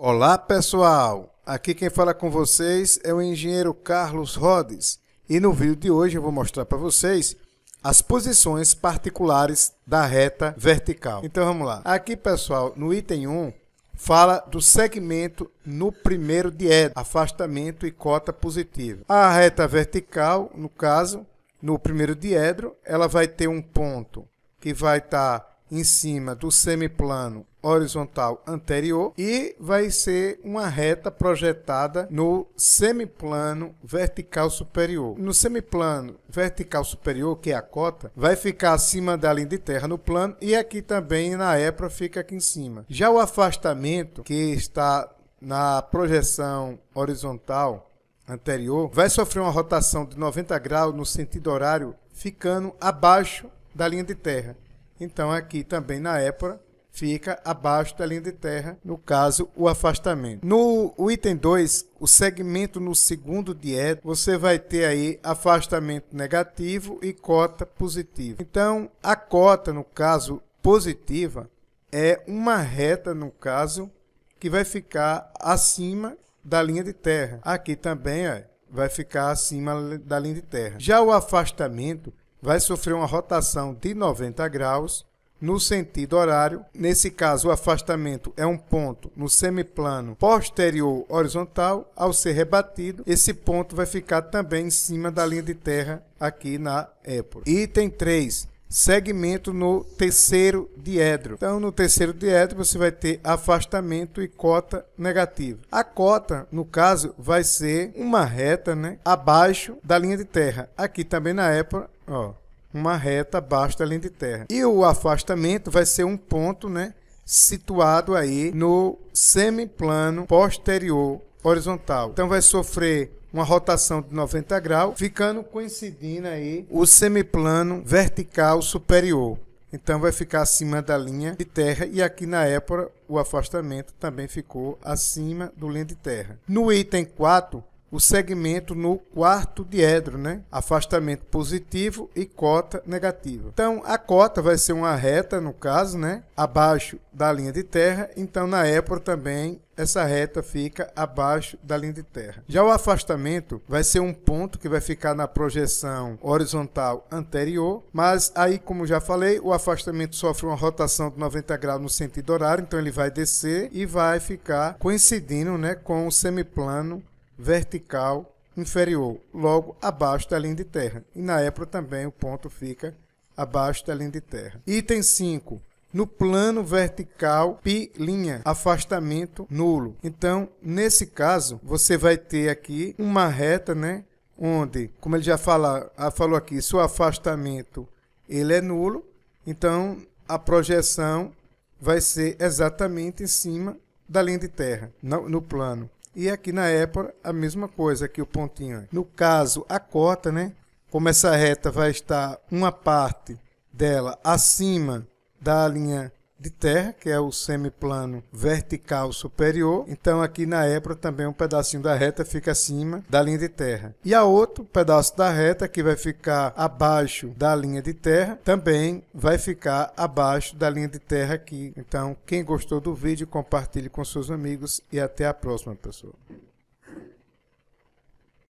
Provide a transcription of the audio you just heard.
Olá pessoal, aqui quem fala com vocês é o engenheiro Carlos Rodes e no vídeo de hoje eu vou mostrar para vocês as posições particulares da reta vertical. Então vamos lá. Aqui pessoal, no item 1, fala do segmento no primeiro diedro, afastamento e cota positiva. A reta vertical, no caso, no primeiro diedro, ela vai ter um ponto que vai estar tá em cima do semiplano horizontal anterior e vai ser uma reta projetada no semiplano vertical superior. No semiplano vertical superior, que é a cota, vai ficar acima da linha de terra no plano e aqui também na épra fica aqui em cima. Já o afastamento, que está na projeção horizontal anterior, vai sofrer uma rotação de 90 graus no sentido horário, ficando abaixo da linha de terra. Então aqui também na épora fica abaixo da linha de terra, no caso, o afastamento. No item 2, o segmento no segundo diédro, você vai ter aí afastamento negativo e cota positiva. Então, a cota, no caso, positiva, é uma reta, no caso, que vai ficar acima da linha de terra. Aqui também ó, vai ficar acima da linha de terra. Já o afastamento vai sofrer uma rotação de 90 graus no sentido horário. Nesse caso, o afastamento é um ponto no semiplano posterior horizontal. Ao ser rebatido, esse ponto vai ficar também em cima da linha de terra aqui na época. Item 3 segmento no terceiro diedro. Então, no terceiro diedro, você vai ter afastamento e cota negativa. A cota, no caso, vai ser uma reta né, abaixo da linha de terra. Aqui também na época, ó, uma reta abaixo da linha de terra. E o afastamento vai ser um ponto, né, situado aí no semiplano posterior horizontal. Então vai sofrer uma rotação de 90 graus, ficando coincidindo aí o semiplano vertical superior. Então vai ficar acima da linha de terra e aqui na época o afastamento também ficou acima do linha de terra. No item 4, o segmento no quarto diedro, né? Afastamento positivo e cota negativa. Então, a cota vai ser uma reta, no caso, né? Abaixo da linha de terra. Então, na época também, essa reta fica abaixo da linha de terra. Já o afastamento vai ser um ponto que vai ficar na projeção horizontal anterior, mas aí, como já falei, o afastamento sofre uma rotação de 90 graus no sentido horário, então ele vai descer e vai ficar coincidindo, né, com o semiplano vertical inferior, logo abaixo da linha de terra. E na época também o ponto fica abaixo da linha de terra. Item 5. No plano vertical, pi linha, afastamento nulo. Então, nesse caso, você vai ter aqui uma reta, né? Onde, como ele já fala, falou aqui, se o afastamento ele é nulo, então a projeção vai ser exatamente em cima da linha de terra, no, no plano. E aqui na época, a mesma coisa, aqui o pontinho. No caso, a cota, né? Como essa reta vai estar uma parte dela acima da linha de terra, que é o semiplano vertical superior. Então aqui na época também um pedacinho da reta fica acima da linha de terra. E a outro pedaço da reta que vai ficar abaixo da linha de terra, também vai ficar abaixo da linha de terra aqui. Então quem gostou do vídeo, compartilhe com seus amigos e até a próxima, pessoal.